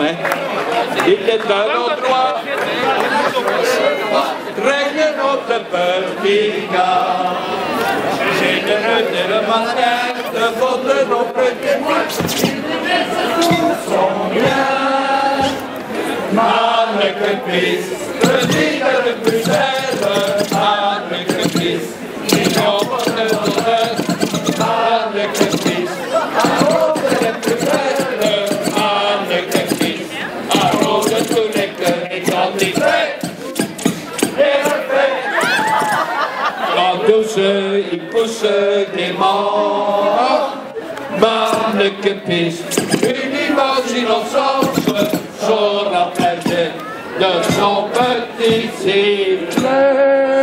hein. Il est un endroit règne notre petit gars. Généreux dès le matin, de votre nos petits sont bien. Mannekes, le leader de Bruxelles, Mannekes, die jongen de Bruxelles, Mannekes, Arrode douce, ik pousse des morts, Mannekes, une image innocente, je rappelle de son petit sifflet.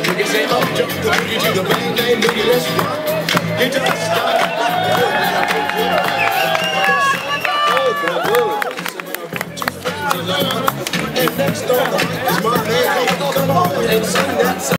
the boogie, say up, jump the boogie to the bang, bang, boogie, let's rock. You just start. And next door is my man. Come on and sing